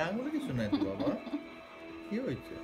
আঙুলে কিছু নাই তো বাবা কি হয়েছে